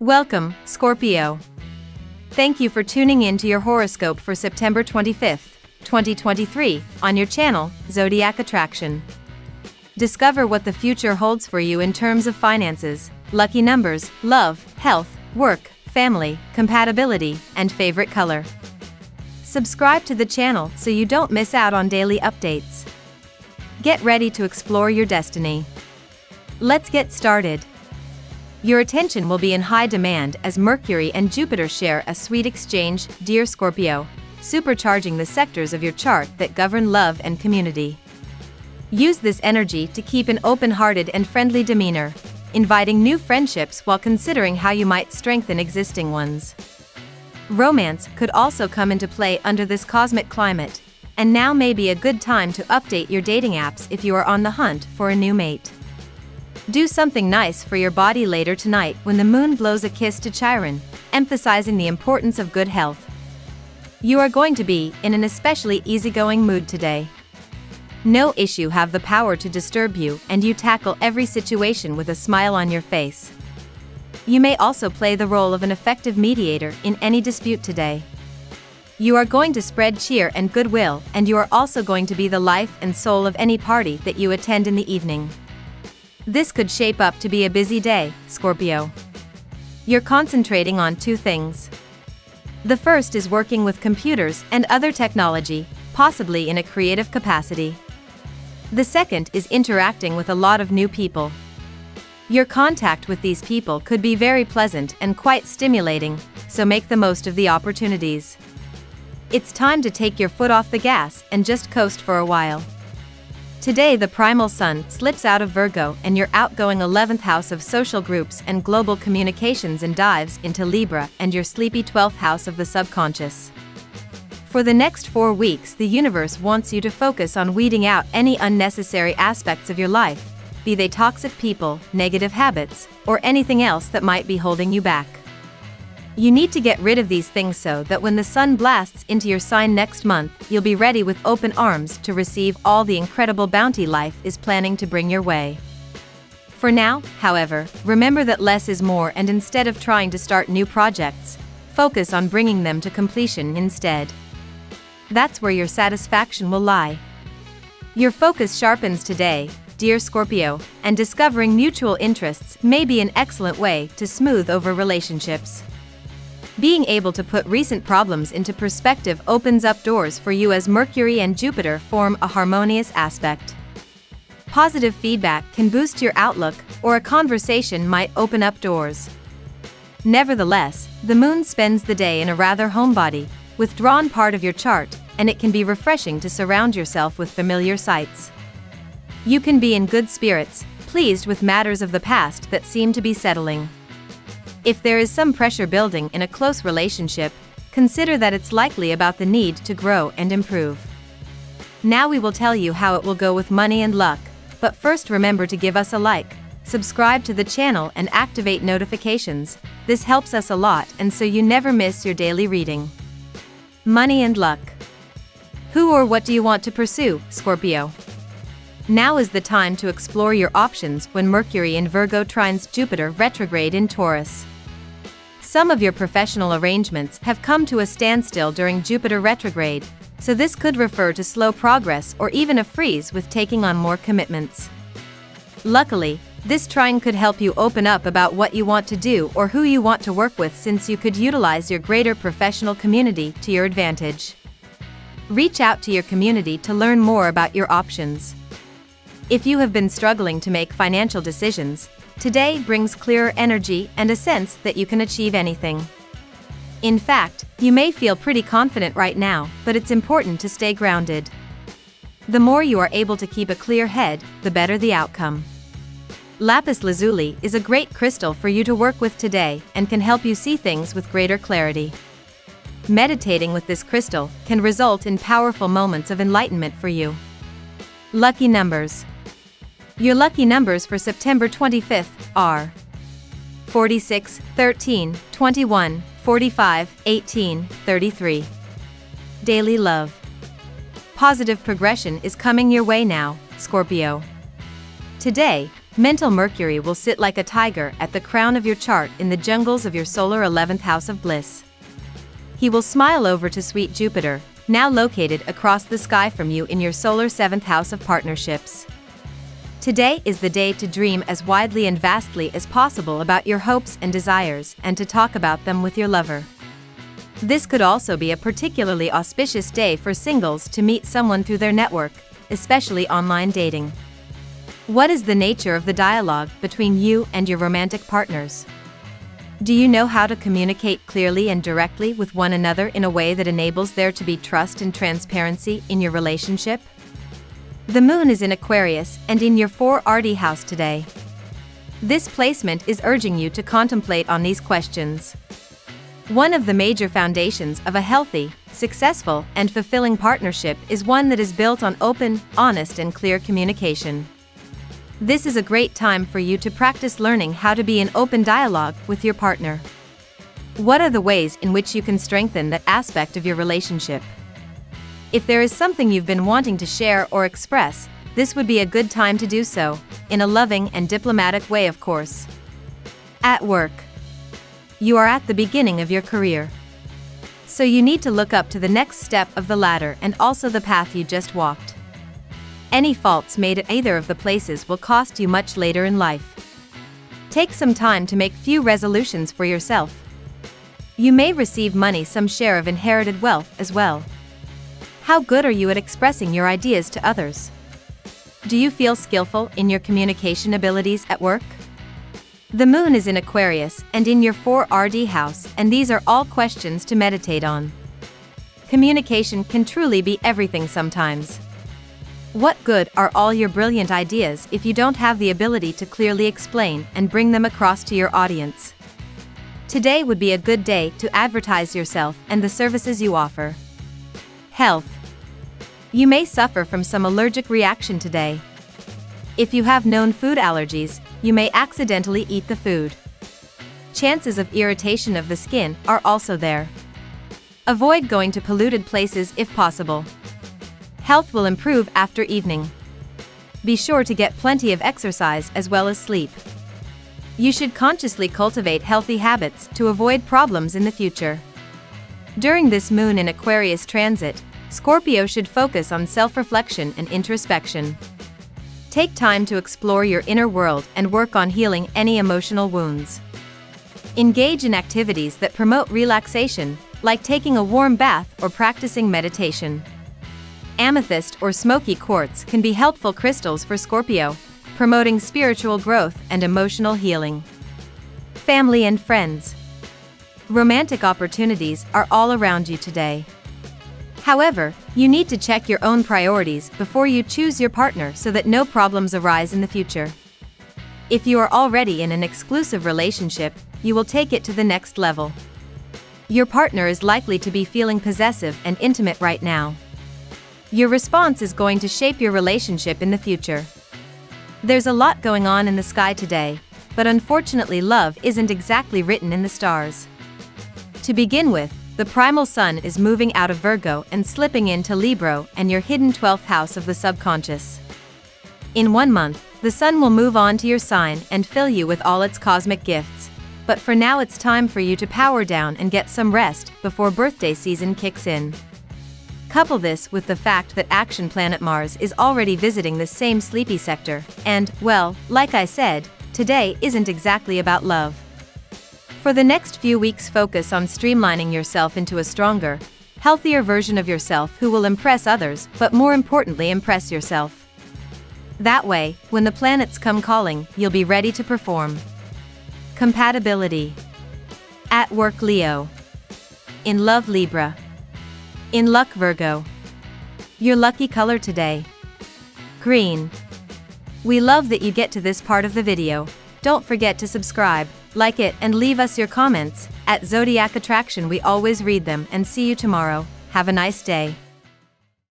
Welcome, Scorpio. Thank you for tuning in to your horoscope for September 25th, 2023, on your channel, Zodiac Attraction. Discover what the future holds for you in terms of finances, lucky numbers, love, health, work, family, compatibility, and favorite color. Subscribe to the channel so you don't miss out on daily updates. Get ready to explore your destiny. Let's get started. Your attention will be in high demand as Mercury and Jupiter share a sweet exchange, dear Scorpio, supercharging the sectors of your chart that govern love and community. Use this energy to keep an open-hearted and friendly demeanor, inviting new friendships while considering how you might strengthen existing ones. Romance could also come into play under this cosmic climate, and now may be a good time to update your dating apps if you are on the hunt for a new mate. Do something nice for your body later tonight when the moon blows a kiss to Chiron, emphasizing the importance of good health. You are going to be in an especially easygoing mood today. No issue have the power to disturb you and you tackle every situation with a smile on your face. You may also play the role of an effective mediator in any dispute today. You are going to spread cheer and goodwill and you are also going to be the life and soul of any party that you attend in the evening. This could shape up to be a busy day, Scorpio. You're concentrating on two things. The first is working with computers and other technology, possibly in a creative capacity. The second is interacting with a lot of new people. Your contact with these people could be very pleasant and quite stimulating, so make the most of the opportunities. It's time to take your foot off the gas and just coast for a while. Today the primal sun slips out of Virgo and your outgoing 11th house of social groups and global communications and dives into Libra and your sleepy 12th house of the subconscious. For the next four weeks the universe wants you to focus on weeding out any unnecessary aspects of your life, be they toxic people, negative habits, or anything else that might be holding you back. You need to get rid of these things so that when the sun blasts into your sign next month, you'll be ready with open arms to receive all the incredible bounty life is planning to bring your way. For now, however, remember that less is more and instead of trying to start new projects, focus on bringing them to completion instead. That's where your satisfaction will lie. Your focus sharpens today, dear Scorpio, and discovering mutual interests may be an excellent way to smooth over relationships. Being able to put recent problems into perspective opens up doors for you as Mercury and Jupiter form a harmonious aspect. Positive feedback can boost your outlook, or a conversation might open up doors. Nevertheless, the moon spends the day in a rather homebody, withdrawn part of your chart, and it can be refreshing to surround yourself with familiar sights. You can be in good spirits, pleased with matters of the past that seem to be settling. If there is some pressure building in a close relationship, consider that it's likely about the need to grow and improve. Now we will tell you how it will go with money and luck, but first remember to give us a like, subscribe to the channel and activate notifications, this helps us a lot and so you never miss your daily reading. Money and luck. Who or what do you want to pursue, Scorpio? Now is the time to explore your options when Mercury in Virgo trines Jupiter retrograde in Taurus. Some of your professional arrangements have come to a standstill during Jupiter retrograde, so this could refer to slow progress or even a freeze with taking on more commitments. Luckily, this trine could help you open up about what you want to do or who you want to work with since you could utilize your greater professional community to your advantage. Reach out to your community to learn more about your options. If you have been struggling to make financial decisions, Today brings clearer energy and a sense that you can achieve anything. In fact, you may feel pretty confident right now, but it's important to stay grounded. The more you are able to keep a clear head, the better the outcome. Lapis lazuli is a great crystal for you to work with today and can help you see things with greater clarity. Meditating with this crystal can result in powerful moments of enlightenment for you. Lucky numbers your lucky numbers for September 25th are 46, 13, 21, 45, 18, 33. Daily love. Positive progression is coming your way now, Scorpio. Today, Mental Mercury will sit like a tiger at the crown of your chart in the jungles of your solar 11th house of bliss. He will smile over to sweet Jupiter, now located across the sky from you in your solar 7th house of partnerships. Today is the day to dream as widely and vastly as possible about your hopes and desires and to talk about them with your lover. This could also be a particularly auspicious day for singles to meet someone through their network, especially online dating. What is the nature of the dialogue between you and your romantic partners? Do you know how to communicate clearly and directly with one another in a way that enables there to be trust and transparency in your relationship? The moon is in Aquarius and in your 4RD house today. This placement is urging you to contemplate on these questions. One of the major foundations of a healthy, successful, and fulfilling partnership is one that is built on open, honest, and clear communication. This is a great time for you to practice learning how to be in open dialogue with your partner. What are the ways in which you can strengthen that aspect of your relationship? If there is something you've been wanting to share or express, this would be a good time to do so, in a loving and diplomatic way, of course. At work, you are at the beginning of your career. So you need to look up to the next step of the ladder and also the path you just walked. Any faults made at either of the places will cost you much later in life. Take some time to make few resolutions for yourself. You may receive money some share of inherited wealth as well. How good are you at expressing your ideas to others? Do you feel skillful in your communication abilities at work? The moon is in Aquarius and in your 4RD house, and these are all questions to meditate on. Communication can truly be everything sometimes. What good are all your brilliant ideas if you don't have the ability to clearly explain and bring them across to your audience? Today would be a good day to advertise yourself and the services you offer. Health you may suffer from some allergic reaction today. If you have known food allergies, you may accidentally eat the food. Chances of irritation of the skin are also there. Avoid going to polluted places if possible. Health will improve after evening. Be sure to get plenty of exercise as well as sleep. You should consciously cultivate healthy habits to avoid problems in the future. During this moon in Aquarius transit, Scorpio should focus on self-reflection and introspection. Take time to explore your inner world and work on healing any emotional wounds. Engage in activities that promote relaxation, like taking a warm bath or practicing meditation. Amethyst or smoky quartz can be helpful crystals for Scorpio, promoting spiritual growth and emotional healing. Family and friends. Romantic opportunities are all around you today. However, you need to check your own priorities before you choose your partner so that no problems arise in the future. If you are already in an exclusive relationship, you will take it to the next level. Your partner is likely to be feeling possessive and intimate right now. Your response is going to shape your relationship in the future. There's a lot going on in the sky today, but unfortunately, love isn't exactly written in the stars. To begin with, the primal sun is moving out of Virgo and slipping into Libra and your hidden 12th house of the subconscious. In one month, the sun will move on to your sign and fill you with all its cosmic gifts. But for now, it's time for you to power down and get some rest before birthday season kicks in. Couple this with the fact that action planet Mars is already visiting the same sleepy sector, and, well, like I said, today isn't exactly about love. For the next few weeks, focus on streamlining yourself into a stronger, healthier version of yourself who will impress others, but more importantly, impress yourself. That way, when the planets come calling, you'll be ready to perform. Compatibility. At work, Leo. In love, Libra. In luck, Virgo. Your lucky color today. Green. We love that you get to this part of the video. Don't forget to subscribe like it, and leave us your comments. At Zodiac Attraction, we always read them and see you tomorrow. Have a nice day.